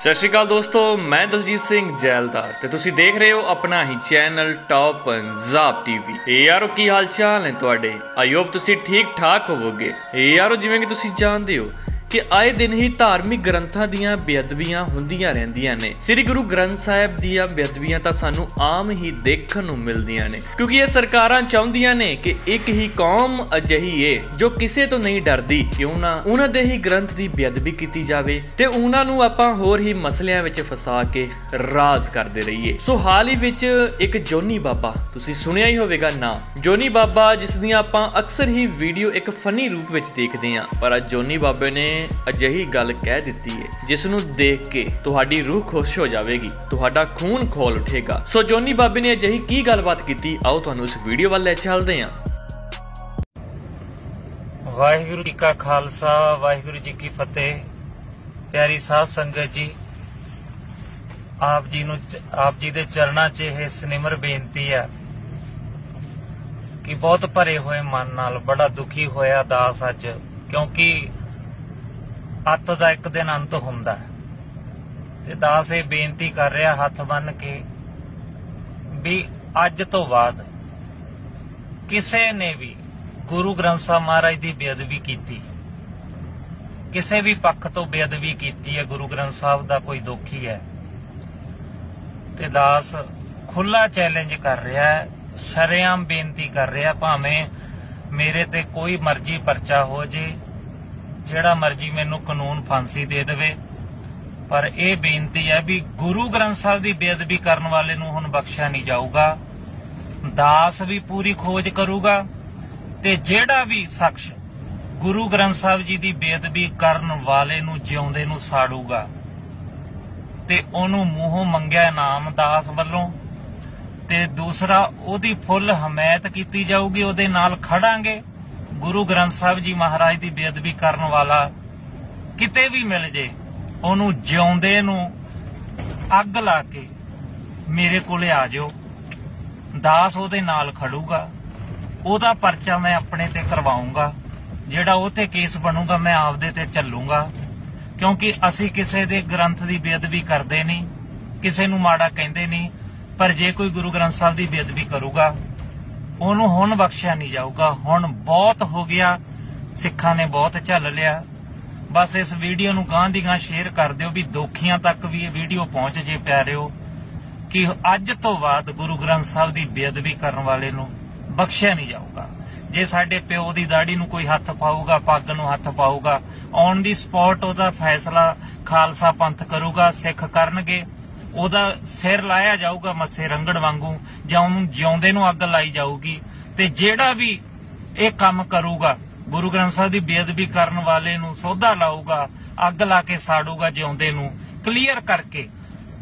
ਸਤਿ ਸ਼੍ਰੀ ਅਕਾਲ ਦੋਸਤੋ, ਮੈਂ ਦਲਜੀਤ ਸਿੰਘ ਜੈਲਦਾਰ ਤੇ ਤੁਸੀਂ ਦੇਖ ਰਹੇ ਹੋ ਆਪਣਾ ਹੀ ਚੈਨਲ ਟੌਪ ਪੰਜਾਬ ਟੀਵੀ ਇਹ ਯਾਰੋ ਕੀ ਹਾਲ ਚਾਲ ਨੇ ਤੁਹਾਡੇ? ਆਈ ਹੋਪ ਤੁਸੀਂ ਠੀਕ ਠਾਕ ਹੋਵੋਗੇ ਇਹ ਯਾਰੋ ਜਿਵੇਂ ਕਿ ਤੁਸੀਂ ਜਾਣਦੇ ਹੋ ਕਿ ਆਏ ਦਿਨ ਹੀ ਧਾਰਮਿਕ ਗ੍ਰੰਥਾਂ ਦੀਆਂ ਬੇਅਦਬੀਆਂ ਹੁੰਦੀਆਂ ਰਹਿੰਦੀਆਂ ਨੇ। ਸ੍ਰੀ ਗੁਰੂ ਗ੍ਰੰਥ ਸਾਹਿਬ ਦੀਆਂ ਬੇਅਦਬੀਆਂ ਤਾਂ ਸਾਨੂੰ ਆਮ ਹੀ ਦੇਖਣ ਨੂੰ ਮਿਲਦੀਆਂ ਨੇ। ਕਿਉਂਕਿ ਇਹ ਸਰਕਾਰਾਂ ਚਾਹੁੰਦੀਆਂ ਨੇ ਕਿ ਇੱਕ ਹੀ ਕੌਮ ਅਜਿਹੀ ਏ, ਜੋ ਕਿਸੇ ਤੋਂ ਨਹੀਂ ਡਰਦੀ ਕਿਉਂ ਨਾ ਉਹਨਾਂ ਦੇ ਹੀ ਗ੍ਰੰਥ ਦੀ ਬੇਅਦਬੀ ਕੀਤੀ ਜਾਵੇ ਤੇ ਉਹਨਾਂ ਨੂੰ ਆਪਾਂ ਹੋਰ ਹੀ ਮਸਲਿਆਂ ਵਿੱਚ ਫਸਾ ਕੇ ਰਾਜ ਕਰਦੇ ਰਹੀਏ। ਸੋ ਹਾਲ ਹੀ ਵਿੱਚ ਇੱਕ ਜੋਨੀ ਬਾਬਾ, ਤੁਸੀਂ ਸੁਣਿਆ ਹੀ ਹੋਵੇਗਾ ਨਾ। ਜੋਨੀ ਬਾਬਾ, ਜਿਸ ਦੀਆਂ ਆਪਾਂ ਅਕਸਰ ਹੀ ਵੀਡੀਓ ਇੱਕ ਫਨੀ ਰੂਪ ਵਿੱਚ ਦੇਖਦੇ ਹਾਂ। ਪਰ ਅੱਜ ਜੋਨੀ ਬਾਬੇ ਨੇ ਅਜਿਹੀ ਗੱਲ ਕਹਿ ਦਿੱਤੀ ਹੈ ਜਿਸ ਨੂੰ ਦੇਖ ਕੇ ਤੁਹਾਡੀ ਰੂਹ ਖੁਸ਼ ਹੋ ਜਾਵੇਗੀ, ਤੁਹਾਡਾ ਖੂਨ ਖੋਲ ਉਠੇਗਾ। ਸੋ ਜੋਨੀ ਬਾਬੇ ਨੇ ਅਜਿਹੀ ਕੀ ਗੱਲਬਾਤ ਕੀਤੀ? ਆਓ ਤੁਹਾਨੂੰ ਇਸ ਵੀਡੀਓ ਵੱਲ ਲੈ ਚੱਲਦੇ ਹਾਂ। ਵਾਹਿਗੁਰੂ ਜੀ ਕਾ ਖਾਲਸਾ, ਵਾਹਿਗੁਰੂ ਜੀ ਕੀ ਫਤਿਹ। ਪਿਆਰੀ ਸਾਧ ਸੰਗਤ ਜੀ, ਆਪ ਜੀ ਨੂੰ ਆਪ ਜੀ ਦੇ ਚਰਨਾਂ 'ਚ ਇਹ ਸਨਿਮਰ ਬੇਨਤੀ ਆ ਕਿ ਬਹੁਤ ਭਰੇ ਹੋਏ ਮਨ ਨਾਲ, ਬੜਾ ਦੁਖੀ ਹੋਇਆ ਦਾਸ ਅੱਜ, ਕਿਉਂਕਿ ਅੱਤ ਦਾ ਇੱਕ ਦਿਨ ਅੰਤ ਹੁੰਦਾ ਹੈ। ਤੇ ਦਾਸ ਇਹ ਬੇਨਤੀ ਕਰ ਰਿਹਾ ਹੱਥ ਬੰਨ ਕੇ ਵੀ ਅੱਜ ਤੋਂ ਬਾਅਦ ਕਿਸੇ ਨੇ ਵੀ ਗੁਰੂ ਗ੍ਰੰਥ ਸਾਹਿਬ ਮਹਾਰਾਜ ਦੀ ਬੇਅਦਬੀ ਕੀਤੀ, ਕਿਸੇ ਵੀ ਪੱਖ ਤੋਂ ਬੇਅਦਬੀ ਕੀਤੀ ਹੈ, ਗੁਰੂ ਗ੍ਰੰਥ ਸਾਹਿਬ ਦਾ ਕੋਈ ਦੋਖੀ ਹੈ। ਤੇ ਦਾਸ ਖੁੱਲਾ ਚੈਲੰਜ ਕਰ ਰਿਹਾ ਹੈ, ਸ਼ਰੇਆਮ ਬੇਨਤੀ ਕਰ ਰਿਹਾ, ਭਾਵੇਂ ਮੇਰੇ ਤੇ ਕੋਈ ਮਰਜ਼ੀ ਪਰਚਾ ਹੋ ਜੇ ਜਿਹੜਾ ਮਰਜ਼ੀ ਮੈਨੂੰ ਕਾਨੂੰਨ ਫਾਂਸੀ ਦੇ ਦੇਵੇ। ਪਰ ਇਹ ਬੇਨਤੀ ਹੈ ਵੀ ਗੁਰੂ ਗ੍ਰੰਥ ਸਾਹਿਬ ਦੀ ਬੇਅਦਬੀ ਕਰਨ ਵਾਲੇ ਨੂੰ ਹੁਣ ਬਖਸ਼ਿਆ ਨਹੀਂ ਜਾਊਗਾ। ਦਾਸ ਵੀ ਪੂਰੀ ਖੋਜ ਕਰੂਗਾ ਤੇ ਜਿਹੜਾ ਵੀ ਸ਼ਖਸ ਗੁਰੂ ਗ੍ਰੰਥ ਸਾਹਿਬ ਜੀ ਦੀ ਬੇਅਦਬੀ ਕਰਨ ਵਾਲੇ ਨੂੰ ਜਿਉਂਦੇ ਨੂੰ ਸਾੜੂਗਾ ਤੇ ਉਹਨੂੰ ਮੂੰਹੋਂ ਮੰਗਿਆ ਇਨਾਮ ਦਾਸ ਵੱਲੋਂ ਤੇ ਦੂਸਰਾ ਉਹਦੀ ਫੁੱਲ ਹਮਾਇਤ ਕੀਤੀ ਜਾਊਗੀ, ਉਹਦੇ ਨਾਲ ਖੜਾਂਗੇ। ਗੁਰੂ ਗ੍ਰੰਥ ਸਾਹਿਬ ਜੀ ਮਹਾਰਾਜ ਦੀ ਬੇਅਦਬੀ ਕਰਨ ਵਾਲਾ ਕਿਤੇ ਵੀ ਮਿਲ ਜੇ, ਉਹਨੂੰ ਜਿਉਂਦੇ ਨੂੰ ਅੱਗ ਲਾ ਕੇ ਮੇਰੇ ਕੋਲੇ ਆ ਜਾਓ। ਦਾਸ ਉਹਦੇ ਨਾਲ ਖੜੂਗਾ, ਉਹਦਾ ਪਰਚਾ ਮੈਂ ਆਪਣੇ ਤੇ ਕਰਵਾਉਂਗਾ, ਜਿਹੜਾ ਉਹ ਤੇ ਕੇਸ ਬਣੂਗਾ ਮੈਂ ਆਪਦੇ ਤੇ ਚੱਲੂਗਾ, ਕਿਉਂਕਿ ਅਸੀਂ ਕਿਸੇ ਦੇ ਗ੍ਰੰਥ ਦੀ ਬੇਅਦਬੀ ਕਰਦੇ ਨਹੀਂ, ਕਿਸੇ ਨੂੰ ਮਾੜਾ ਕਹਿੰਦੇ ਨਹੀਂ, ਪਰ ਜੇ ਕੋਈ ਗੁਰੂ ਗ੍ਰੰਥ ਸਾਹਿਬ ਦੀ ਬੇਅਦਬੀ ਕਰੂਗਾ ਉਹਨੂੰ ਹੁਣ ਬਖਸ਼ਿਆ ਨਹੀਂ ਜਾਊਗਾ। ਹੁਣ ਬਹੁਤ ਹੋ ਗਿਆ। ਸਿੱਖਾਂ ਨੇ ਬਹੁਤ ਝੱਲ ਲਿਆ। ਬਸ ਇਸ ਵੀਡੀਓ ਨੂੰ ਗਾਂ ਦੀ ਗਾਂ ਸ਼ੇਅਰ ਕਰ ਦਿਓ ਵੀ ਦੋਖੀਆਂ ਤੱਕ ਵੀ ਇਹ ਵੀਡੀਓ ਪਹੁੰਚ ਜੇ ਪਿਆਰਿਓ। ਕਿ ਅੱਜ ਤੋਂ ਬਾਅਦ ਗੁਰੂ ਗ੍ਰੰਥ ਸਾਹਿਬ ਦੀ ਬੇਅਦਬੀ ਕਰਨ ਵਾਲੇ ਨੂੰ ਬਖਸ਼ਿਆ ਨਹੀਂ ਜਾਊਗਾ। ਜੇ ਸਾਡੇ ਪਿਓ ਦੀ ਦਾੜੀ ਨੂੰ ਕੋਈ ਹੱਥ ਪਾਊਗਾ, ਪੱਗ ਨੂੰ ਹੱਥ ਪਾਊਗਾ ਔਨ ਦੀ ਸਪੌਟ ਉਹਦਾ ਫੈਸਲਾ ਖਾਲਸਾ ਪੰਥ ਕਰੂਗਾ, ਸਿੱਖ ਕਰਨਗੇ। ਉਹਦਾ ਸਿਰ ਲਾਇਆ ਜਾਊਗਾ ਮੱਸੇ ਰੰਗੜ ਵਾਂਗੂ, ਜਾਂ ਉਹਨੂੰ ਜਿਉਂਦੇ ਨੂੰ ਅੱਗ ਲਾਈ ਜਾਊਗੀ। ਤੇ ਜਿਹੜਾ ਵੀ ਇਹ ਕੰਮ ਕਰੂਗਾ, ਗੁਰੂ ਗ੍ਰੰਥ ਸਾਹਿਬ ਦੀ ਬੇਅਦਬੀ ਕਰਨ ਵਾਲੇ ਨੂੰ ਸੋਧਾ ਲਾਊਗਾ, ਅੱਗ ਲਾ ਕੇ ਸਾੜੂਗਾ ਜਿਉਂਦੇ ਨੂੰ, ਕਲੀਅਰ ਕਰਕੇ,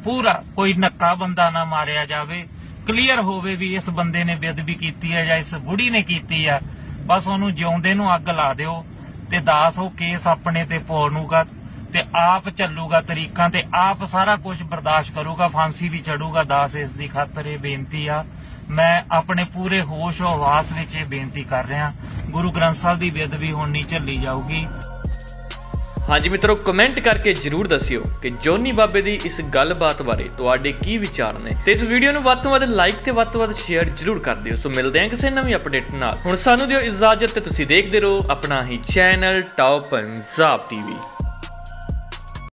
ਪੂਰਾ ਕੋਈ ਨੱਕਾ ਬੰਦਾ ਨਾ ਮਾਰਿਆ ਜਾਵੇ। ਕਲੀਅਰ ਹੋਵੇ ਵੀ ਇਸ ਬੰਦੇ ਨੇ ਬੇਅਦਬੀ ਕੀਤੀ ਹੈ ਜਾਂ ਇਸ ਬੁੜੀ ਨੇ ਕੀਤੀ ਆ ਬਸ ਉਹਨੂੰ ਜਿਉਂਦੇ ਨੂੰ ਅੱਗ ਲਾ ਦਿਓ, ਤੇ ਦਾਸ ਉਹ ਕੇਸ ਆਪਣੇ ਤੇ ਪਾਉਣੂਗਾ ਤੇ ਆਪ ਚੱਲੂਗਾ ਤਰੀਕਾਂ ਤੇ ਆਪ ਸਾਰਾ ਕੁਝ ਬਰਦਾਸ਼ਤ ਕਰੂਗਾ, ਫਾਂਸੀ ਵੀ ਚੜੂਗਾ। ਦਾਸ ਇਸ ਦੀ ਖਾਤਰ ਇਹ ਬੇਨਤੀ ਆ। ਮੈਂ ਆਪਣੇ ਪੂਰੇ ਹੋਸ਼ ਹਵਾਸ ਵਿੱਚ ਇਹ ਬੇਨਤੀ ਕਰ ਰਿਹਾ। ਗੁਰੂ ਗ੍ਰੰਥ ਸਾਹਿਬ ਦੀ ਬੇਅਦਬੀ ਹੁਣ ਨਹੀਂ ਝੱਲੀ ਜਾਊਗੀ। ਹਾਂਜੀ ਮਿੱਤਰੋ ਕਮੈਂਟ ਕਰਕੇ ਜਰੂਰ ਦੱਸਿਓ ਕਿ ਜੋਨੀ ਬਾਬੇ ਦੀ ਇਸ ਗੱਲਬਾਤ ਬਾਰੇ ਤੁਹਾਡੇ ਕੀ ਵਿਚਾਰ ਨੇ। ਤੇ ਇਸ ਵੀਡੀਓ ਨੂੰ ਵੱਧ ਤੋਂ ਵੱਧ ਲਾਈਕ ਤੇ ਵੱਧ ਤੋਂ ਵੱਧ ਸ਼ੇਅਰ ਜਰੂਰ ਕਰ ਦਿਓ। ਸੋ ਮਿਲਦੇ ਹਾਂ ਕਿਸੇ ਨਵੀਂ ਅਪਡੇਟ ਨਾਲ। ਹੁਣ ਸਾਨੂੰ ਦਿਓ ਇਜਾਜ਼ਤ ਤੇ ਤੁਸੀਂ ਦੇਖਦੇ ਰਹੋ ਆਪਣਾ ਹੀ ਚੈਨਲ ਟੌਪ ਪੰਜਾਬ ਟੀਵੀ